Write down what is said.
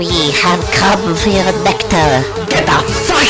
We have come for your nectar. Get the fuck